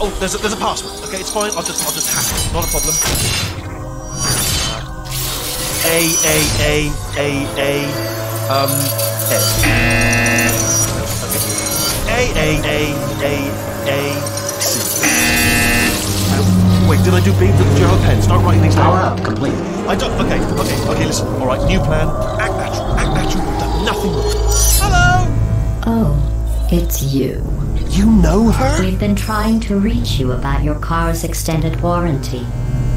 Oh, there's a, there's a password. Okay, it's fine. I'll just I'll just hack it. Not a problem. A A A A A um A. Okay. A A A A A C. Wait, did I do B? You have a pen? Start writing these down. Power up, complete. I don't. Okay, okay, okay. Listen. All right. New plan. Act it's you. You know her? We've been trying to reach you about your car's extended warranty.